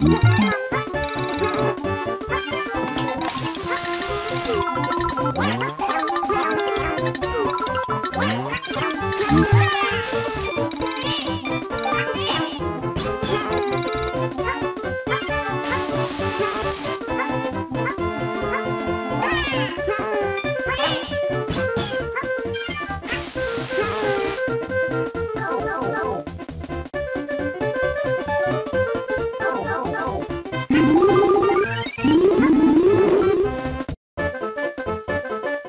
Thank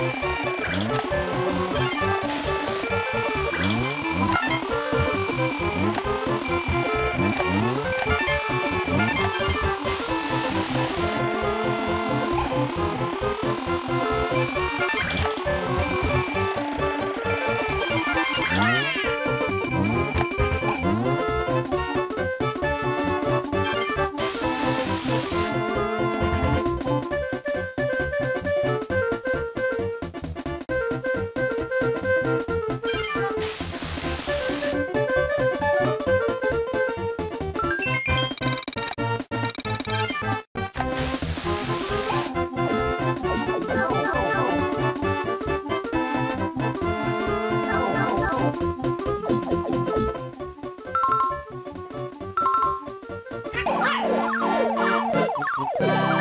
you Bye.